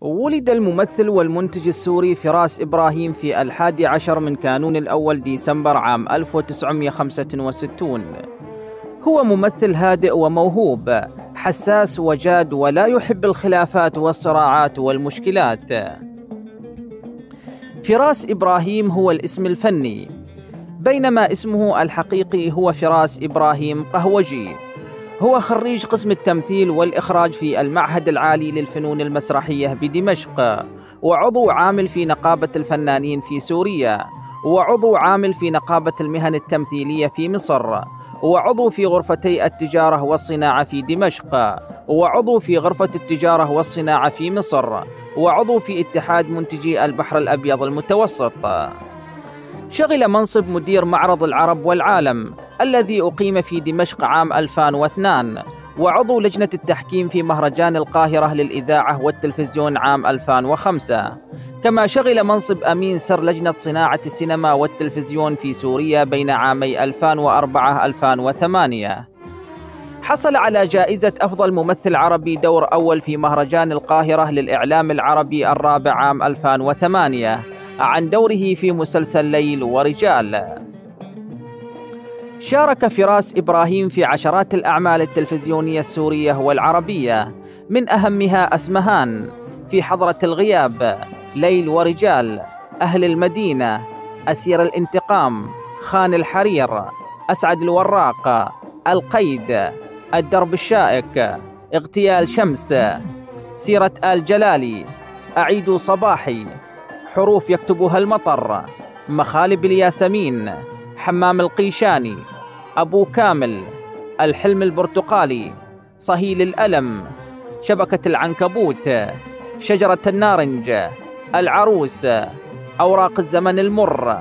ولد الممثل والمنتج السوري فراس إبراهيم في الحادي عشر من كانون الأول ديسمبر عام 1965 هو ممثل هادئ وموهوب حساس وجاد ولا يحب الخلافات والصراعات والمشكلات. فراس إبراهيم هو الاسم الفني بينما اسمه الحقيقي هو فراس إبراهيم قهوجي. هو خريج قسم التمثيل والإخراج في المعهد العالي للفنون المسرحية بدمشق وعضو عامل في نقابة الفنانين في سوريا وعضو عامل في نقابة المهن التمثيلية في مصر وعضو في غرفتي التجارة والصناعة في دمشق وعضو في غرفة التجارة والصناعة في مصر وعضو في اتحاد منتجي البحر الأبيض المتوسط. شغل منصب مدير معرض العرب والعالم الذي أقيم في دمشق عام 2002 وعضو لجنة التحكيم في مهرجان القاهرة للإذاعة والتلفزيون عام 2005 كما شغل منصب أمين سر لجنة صناعة السينما والتلفزيون في سوريا بين عامي 2004-2008 حصل على جائزة أفضل ممثل عربي دور أول في مهرجان القاهرة للإعلام العربي الرابع عام 2008 عن دوره في مسلسل ليل ورجال. شارك فراس إبراهيم في عشرات الأعمال التلفزيونية السورية والعربية من أهمها أسمهان في حضرة الغياب ليل ورجال أهل المدينة أسير الانتقام خان الحرير أسعد الوراق القيد الدرب الشائك اغتيال شمس سيرة آل جلالي أعيد صباحي حروف يكتبها المطر مخالب الياسمين. حمام القيشاني أبو كامل الحلم البرتقالي صهيل الألم شبكة العنكبوت شجرة النارنج العروس أوراق الزمن المر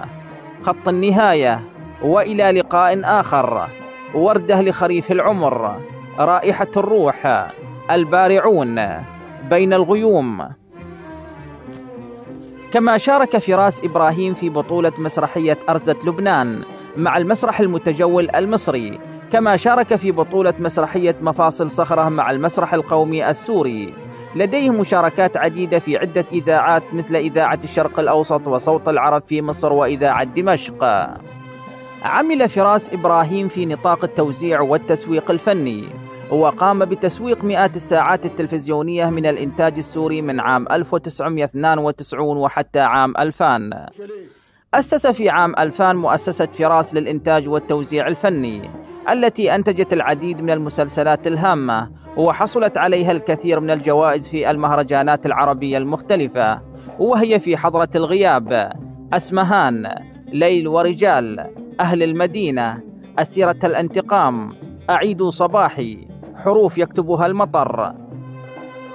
خط النهاية وإلى لقاء آخر وردة لخريف العمر رائحة الروح البارعون بين الغيوم. كما شارك فراس إبراهيم في بطولة مسرحية أرزة لبنان مع المسرح المتجول المصري كما شارك في بطولة مسرحية مفاصل صخرة مع المسرح القومي السوري. لديه مشاركات عديدة في عدة إذاعات مثل إذاعة الشرق الأوسط وصوت العرب في مصر وإذاعة دمشق. عمل فراس إبراهيم في نطاق التوزيع والتسويق الفني وقام بتسويق مئات الساعات التلفزيونية من الإنتاج السوري من عام 1992 وحتى عام 2000 أسس في عام 2000 مؤسسة فراس للإنتاج والتوزيع الفني التي أنتجت العديد من المسلسلات الهامة وحصلت عليها الكثير من الجوائز في المهرجانات العربية المختلفة وهي في حضرة الغياب. أسمهان ليل ورجال أهل المدينة أسيرة الانتقام أعيد صباحي حروف يكتبها المطر.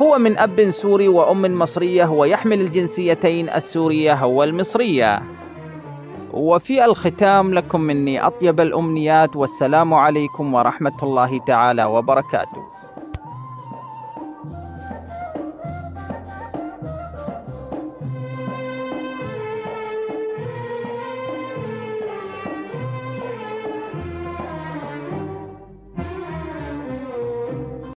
هو من أب سوري وأم مصرية ويحمل الجنسيتين السورية والمصرية. وفي الختام لكم مني أطيب الأمنيات والسلام عليكم ورحمة الله تعالى وبركاته.